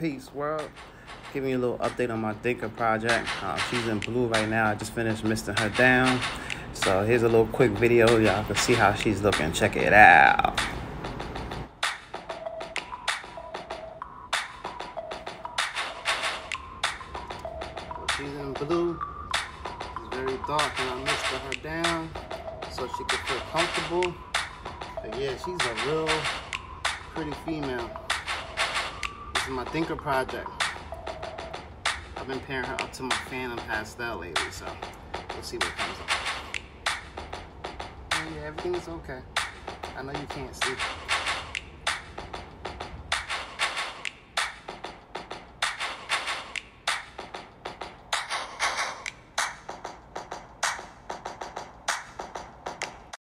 Peace, world. Giving you a little update on my Dinker project. Uh, she's in blue right now. I just finished misting her down. So here's a little quick video. Y'all can see how she's looking. Check it out. She's in blue. It's very dark and I misted her down so she could feel comfortable. But yeah, she's a real pretty female. My Dinker project. I've been pairing her up to my Phantom Pastel lately, so we'll see what comes up. Yeah, everything is okay. I know you can't see.